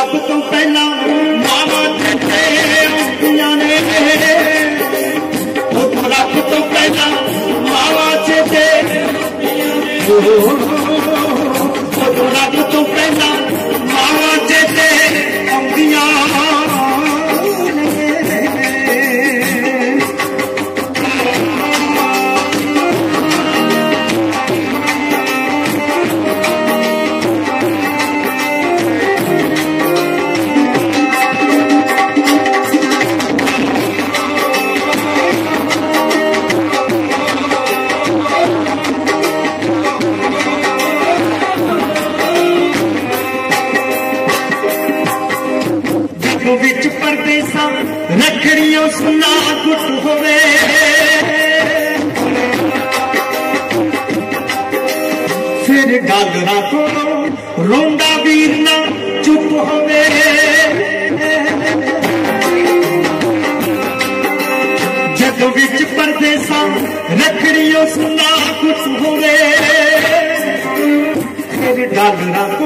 ਰੱਬ ਤੋਂ ਪਹਿਲਾਂ ਮਾਵਾ ਤੇ ਆਉਂਦੀਆਂ ਨੇ ਉਹ ਰੱਬ ਤੋਂ ਪਹਿਲਾਂ ਮਾਵਾ ਤੇ ਉਹ ਰੱਬ ਵਿੱਚ ਪਰਦੇਸਾਂ ਰੱਖੜੀਓ ਸੁਨਾ ਗੁੱਟ ਹੋਵੇ। ਫਿਰ ਗਾਲਣਾ ਕੋਲੋਂ ਰੋਂਦਾ ਵੀਰ ਨਾ ਚੁੱਪ ਹੋਵੇ। ਜਦ ਵਿੱਚ ਪਰਦੇਸਾਂ ਰੱਖੜੀਓ ਸੁਨਾ ਗੁੱਟ ਹੋਵੇ। ਫਿਰ ਗਾਲਣਾ ਕੋਲੋਂ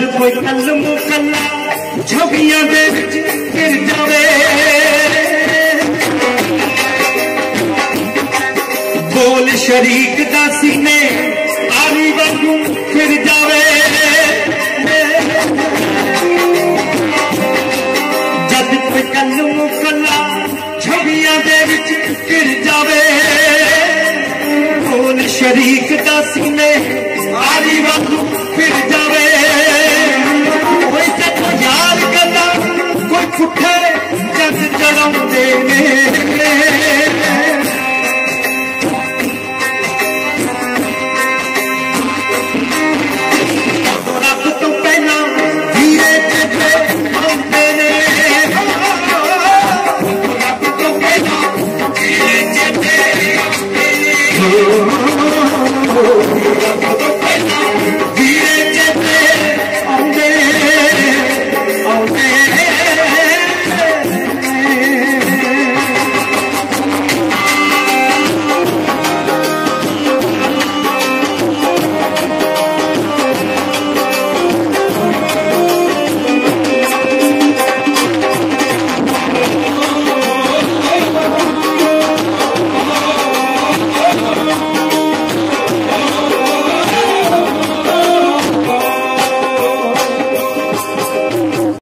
ਜਦ ਕੋਈ ਕਲਮ ਕੱਲਾ ਛਵੀਆਂ ਦੇ ਵਿੱਚ ਗਿਰ ਜਾਵੇ। ਬੋਲ ਸ਼ਰੀਕ ਦਾ ਸੀਨੇ ਆਰੀ ਵਾਂਗੂ ਫਿਰ ਜਾਵੇ। ਜਦ ਕੋਈ ਕਲਮ ਕੱਲਾ ਛਵੀਆਂ ਦੇ ਵਿੱਚ ਗਿਰ ਜਾਵੇ। ਬੋਲ ਸ਼ਰੀਕ ਦਾ ਸੀਨੇ देंगे